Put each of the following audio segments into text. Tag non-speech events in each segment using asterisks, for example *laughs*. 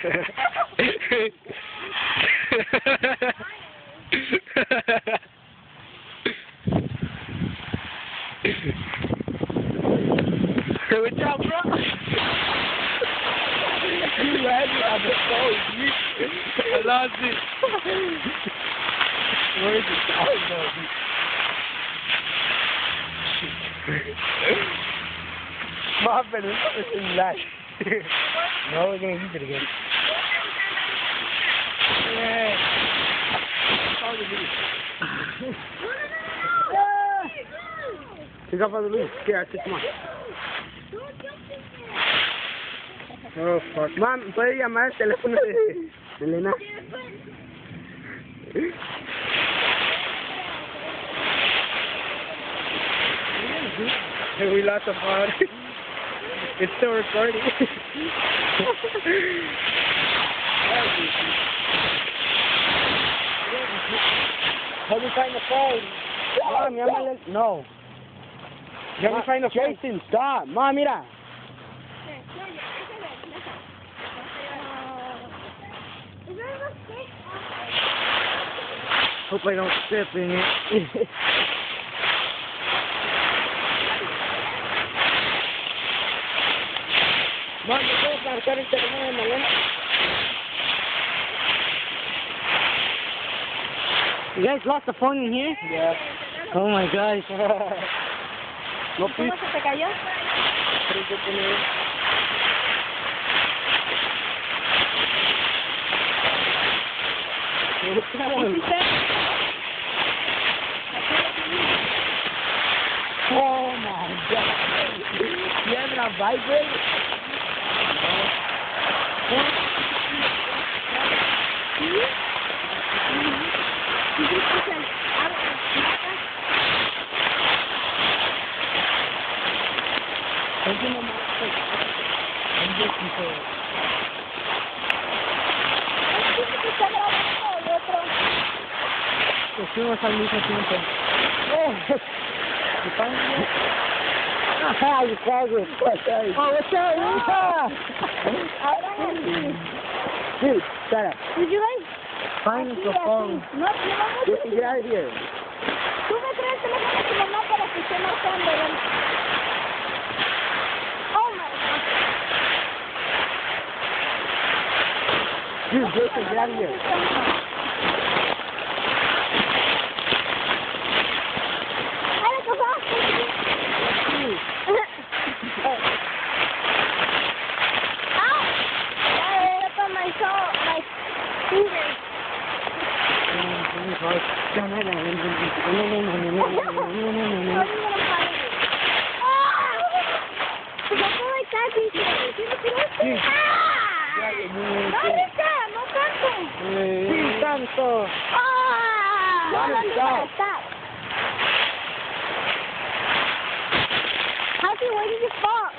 Good job, bro. You landed on the phone. I lost it. Where's the sound My bad, it's in that. *laughs* no, we're gonna use it again. Pick up on the loose. Here, I take one. Oh, fuck. Ma'am, ¿puede llamar al teléfono de Elena? Hey, we lost the pod. It's still recording. *laughs* Help me find the phone. Mom, llámale. No. Me find the phone. Jason, stop. Mom, mira. Hope I don't step in it. Mom, ¿me puedes marcar el teléfono de Malena? You guys lost the phone in here? Yeah. Oh my gosh. *laughs* no. ¿Cómo se te cayó? Oh my god. You have it on vibrate? Eu filmo essa luta aqui no tempo. Ai, quase. Ó, você é um. Agora é. Filho, pera. Fugiu aí. What's up? Dude, shut up. Did you guys? Find Así, the phone. así. No, no vamos Get, get out of here. Tú me traes el teléfono de tu mamá para que esté marcando. Oh my god. Dude, Jason, get out of here. Ay, ¿qué pasa? Ow! Ay, up on my toe, my fingers. How are you gonna find it? Ah! Pues I feel like that, Jason. Sí. Ah! ¿Dónde está? No tanto. Sí, tanto. Ah! Why ¿Dónde stop? Stop. How where did you fall?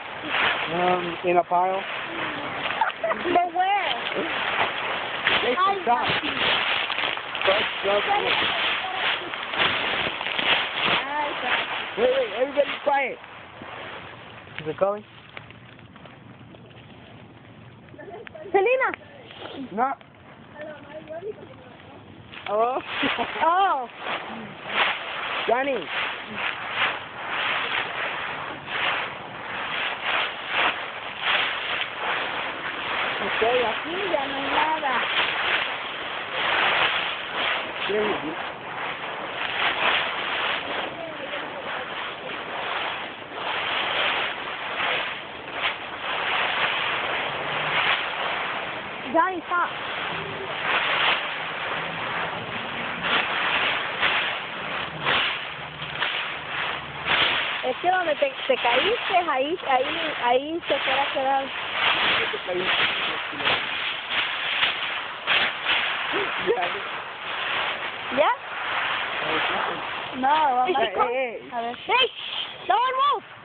Um, in a pile. *laughs* But where? Jason, stop. Wait, wait, everybody quiet. Is it calling? Selena. No. Hello? Oh. oh. Johnny. Ok, aquí ya no hay nada. Here you go. Johnny, stop. Es que donde te, te caíste, ahí, ahí, ahí se fuera a quedar. ¿Ya? No, vamos a ver. ¡Hey! ¡No one move!